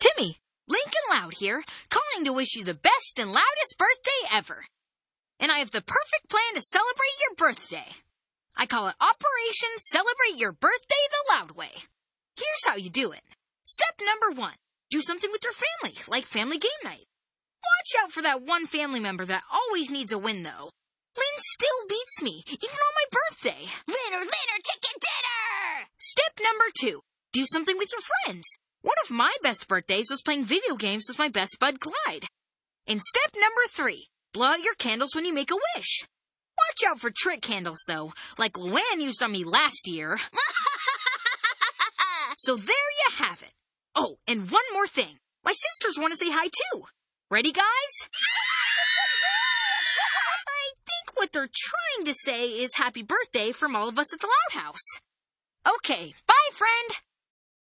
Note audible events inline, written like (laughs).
Timmy, Lincoln Loud here, calling to wish you the best and loudest birthday ever. And I have the perfect plan to celebrate your birthday. I call it Operation Celebrate Your Birthday the Loud Way. Here's how you do it. Step number one. Do something with your family, like family game night. Watch out for that one family member that always needs a win, though. Lynn still beats me, even on my birthday. Lynn or Lynner, Lynner, chicken dinner! Step number two. Do something with your friends. One of my best birthdays was playing video games with my best bud Clyde. And step number three. Blow out your candles when you make a wish. Watch out for trick candles, though, like Luan used on me last year. (laughs) so there you have it. Oh, and one more thing. My sisters want to say hi, too. Ready, guys? (laughs) I think what they're trying to say is happy birthday from all of us at the Loud House. Okay, bye, friend.